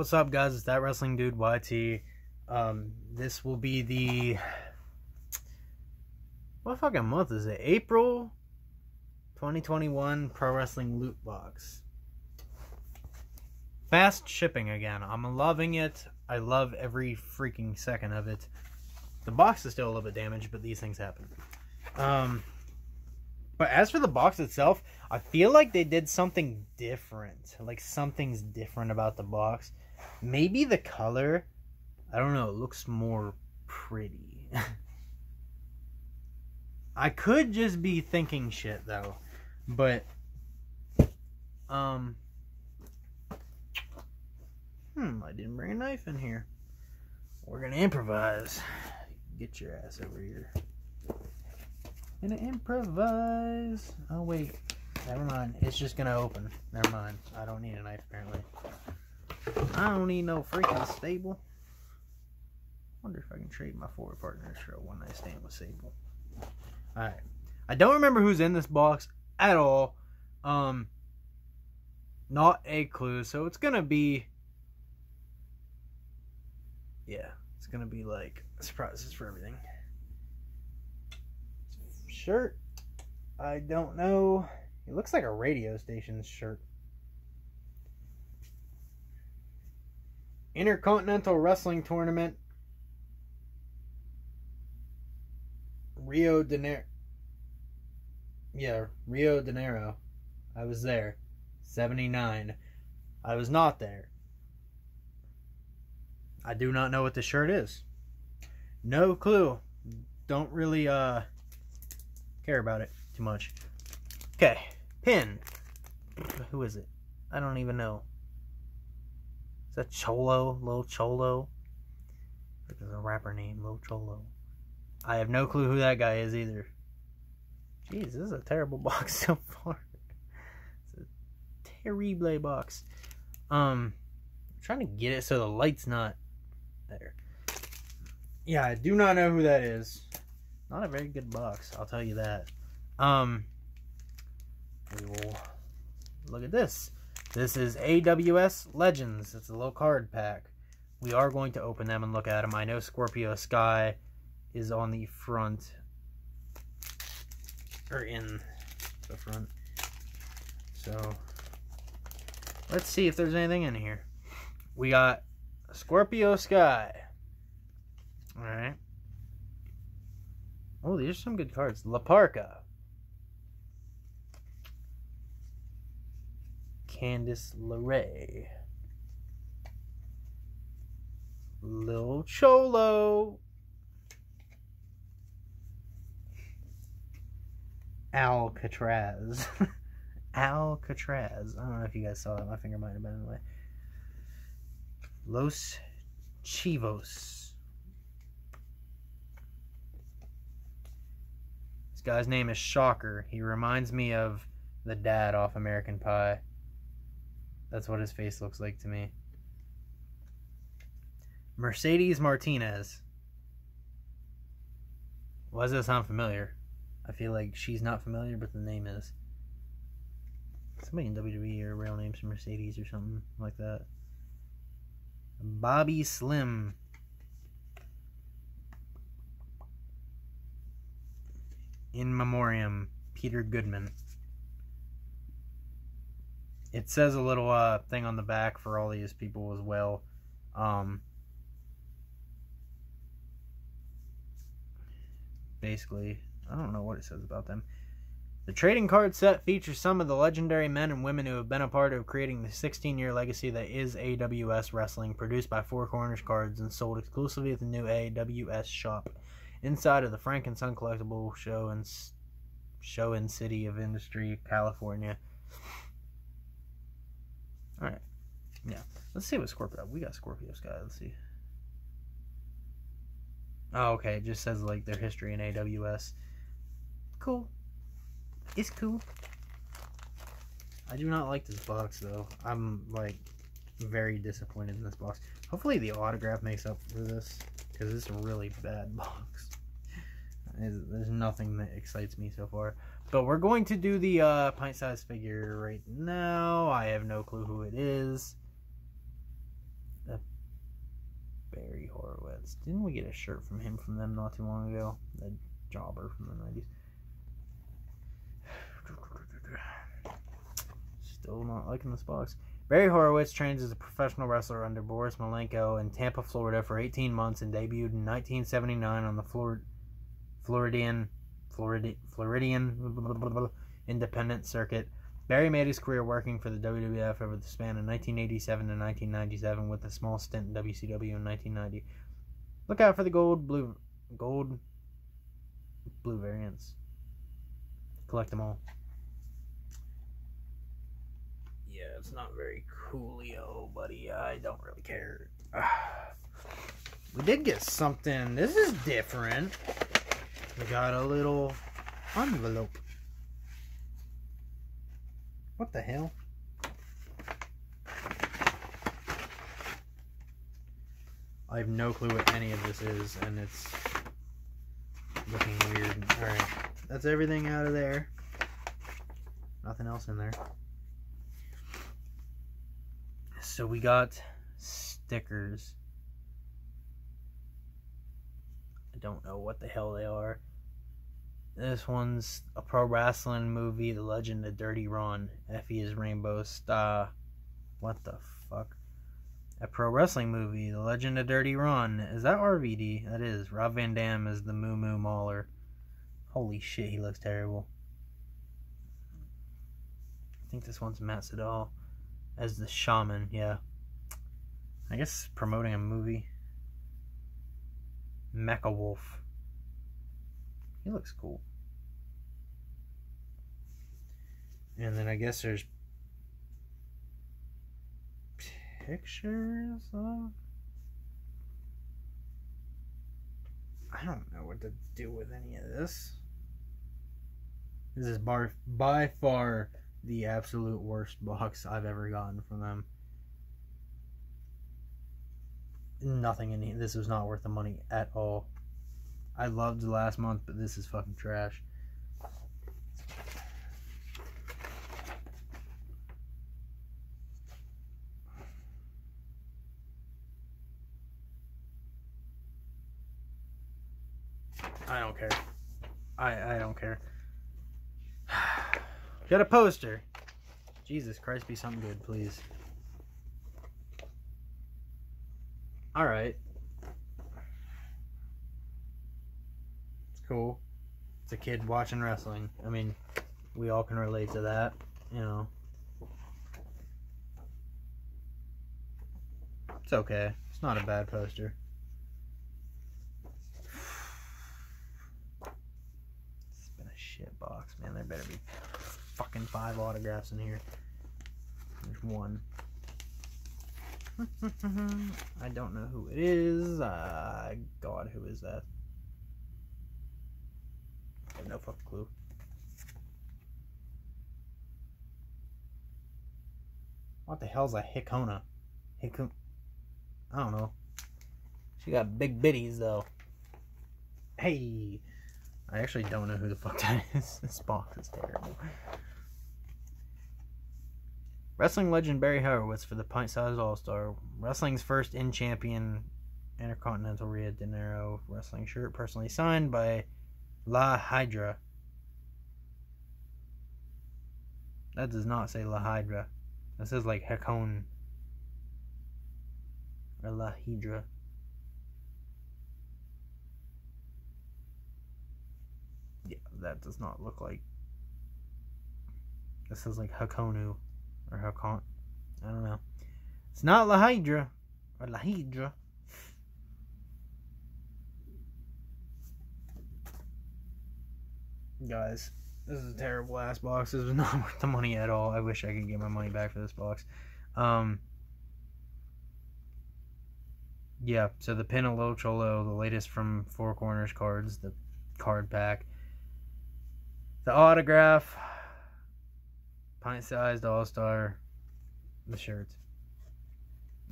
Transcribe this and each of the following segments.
What's up, guys? It's that wrestling dude YT. Um, this will be the what fucking month is it? April 2021 Pro Wrestling Loot Box. Fast shipping again. I'm loving it. I love every freaking second of it. The box is still a little bit damaged, but these things happen. Um, but as for the box itself, I feel like they did something different. Like something's different about the box. Maybe the color, I don't know, it looks more pretty. I could just be thinking shit though. But um Hmm, I didn't bring a knife in here. We're gonna improvise. Get your ass over here. Gonna improvise. Oh wait. Never mind. It's just gonna open. Never mind. I don't need a knife apparently. I don't need no freaking stable. Wonder if I can trade my forward partners for a one night stand with Sable. Alright. I don't remember who's in this box at all. Um not a clue. So it's gonna be Yeah, it's gonna be like surprises for everything. Shirt. I don't know. It looks like a radio station shirt. Intercontinental Wrestling Tournament. Rio de Janeiro. Yeah, Rio de Janeiro. I was there. 79. I was not there. I do not know what the shirt is. No clue. Don't really uh care about it too much. Okay, pin. Who is it? I don't even know. Is that Cholo? Lil Cholo? There's a rapper named Lil Cholo. I have no clue who that guy is either. Jeez, this is a terrible box so far. It's a terrible box. Um, I'm trying to get it so the light's not there. Yeah, I do not know who that is. Not a very good box, I'll tell you that. Um, we will look at this. This is AWS Legends. It's a little card pack. We are going to open them and look at them. I know Scorpio Sky is on the front or in the front. So let's see if there's anything in here. We got Scorpio Sky. All right. Oh, these are some good cards. La Parka. Candice LeRae. Lil Cholo. Alcatraz. Alcatraz. I don't know if you guys saw that. My finger might have been in the way. Los Chivos. This guy's name is Shocker. He reminds me of the dad off American Pie. That's what his face looks like to me. Mercedes Martinez. Why does that sound familiar? I feel like she's not familiar, but the name is. Somebody in WWE or real name's Mercedes or something like that. Bobby Slim. In Memoriam, Peter Goodman. It says a little uh, thing on the back for all these people as well. Um, basically, I don't know what it says about them. The trading card set features some of the legendary men and women who have been a part of creating the 16 year legacy that is AWS Wrestling, produced by Four Corners Cards and sold exclusively at the new AWS shop inside of the Frank and Son Collectible Show and Show in City of Industry, California. All right, yeah. Let's see what Scorpio. We got Scorpio Sky. Let's see. Oh, okay. It just says like their history in AWS. Cool. It's cool. I do not like this box though. I'm like very disappointed in this box. Hopefully the autograph makes up for this because it's a really bad box. There's nothing that excites me so far. But we're going to do the uh, pint-sized figure right now. I have no clue who it is. Barry Horowitz. Didn't we get a shirt from him from them not too long ago? The jobber from the 90s. Still not liking this box. Barry Horowitz trains as a professional wrestler under Boris Malenko in Tampa, Florida for 18 months and debuted in 1979 on the Flor- Floridian Floridi- Floridian independent circuit. Barry made his career working for the WWF over the span of 1987 to 1997 with a small stint in WCW in 1990. Look out for the gold, blue, gold, blue variants. Collect them all. Yeah, it's not very coolio, buddy. I don't really care. we did get something. This is different. We got a little envelope. What the hell? I have no clue what any of this is, and it's looking weird. Alright, that's everything out of there. Nothing else in there. So we got stickers. I don't know what the hell they are. This one's a pro wrestling movie, The Legend of Dirty Ron. Effy is Rainbow Star. What the fuck? A pro wrestling movie, The Legend of Dirty Ron. Is that RVD? That is. Rob Van Dam is the Moo Moo Mauler. Holy shit, he looks terrible. I think this one's Matt Sydal as the shaman, yeah. I guess promoting a movie. Mecha Wolf. He looks cool. And then I guess there's pictures of. I don't know what to do with any of this. This is bar, by far the absolute worst box I've ever gotten from them. Nothing in here. This was not worth the money at all. I loved last month, but this is fucking trash. I don't care. I I don't care. Got a poster. Jesus Christ, be something good, please. Alright. Cool. It's a kid watching wrestling. I mean, we all can relate to that, you know. It's okay. It's not a bad poster. It's been a shit box, man. There better be fucking five autographs in here. There's one. I don't know who it is. Uh, God, who is that? Have no fucking clue. What the hell's a Hikona? Hikon. I don't know. She got big bitties though. Hey, I actually don't know who the fuck that is. This box is terrible. Wrestling legend Barry Horowitz for the Pint Size All Star. Wrestling's first in champion Intercontinental Rio de Janeiro wrestling shirt, personally signed by La Hydra. That does not say La Hydra. That says like Hecon. Or La Hydra. Yeah, that does not look like. This says like Hakonu or Hakon. I don't know. It's not La Hydra or La Hydra. Guys, this is a terrible ass box. This was not worth the money at all. I wish I could get my money back for this box. Um, yeah, so the Pinalo Cholo, the latest from Four Corners cards, the card pack. The autograph, pint sized all star, the shirt,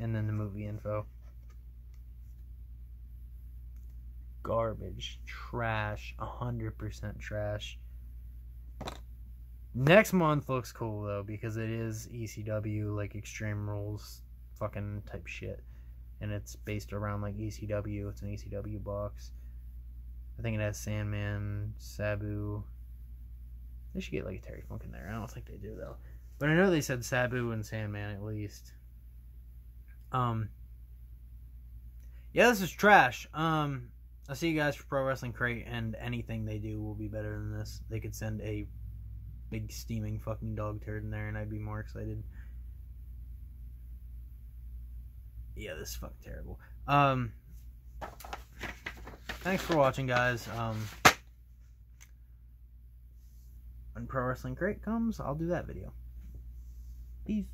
and then the movie info. Garbage, trash, 100% trash. Next month looks cool though because it is ECW, like Extreme Rules fucking type shit. and it's based around like ECW. It's an ECW box. I think it has Sandman, Sabu. They should get like Terry Funk in there. I don't think they do though. But I know they said Sabu and Sandman at least. Um. Yeah, this is trash. Um, I'll see you guys for Pro Wrestling Crate, and anything they do will be better than this. They could send a big steaming fucking dog turd in there, and I'd be more excited. Yeah, this is fucking terrible. Um, thanks for watching, guys. Um, when Pro Wrestling Crate comes, I'll do that video. Peace.